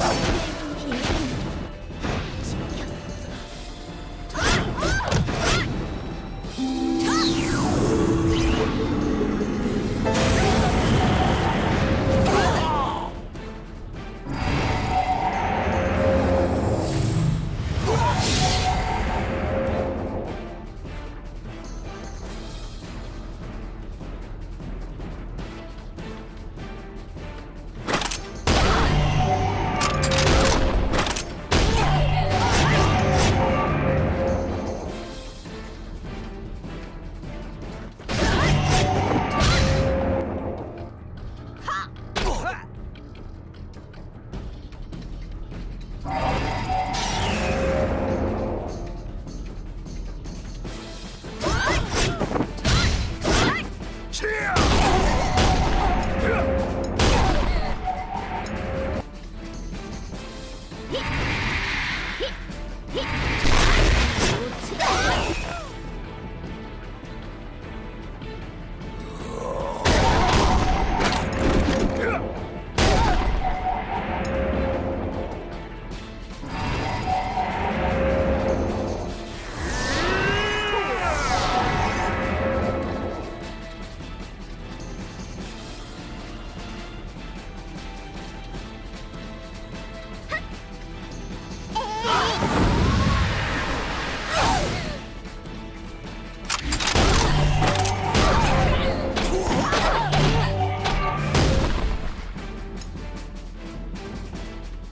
돌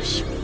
Беларусь.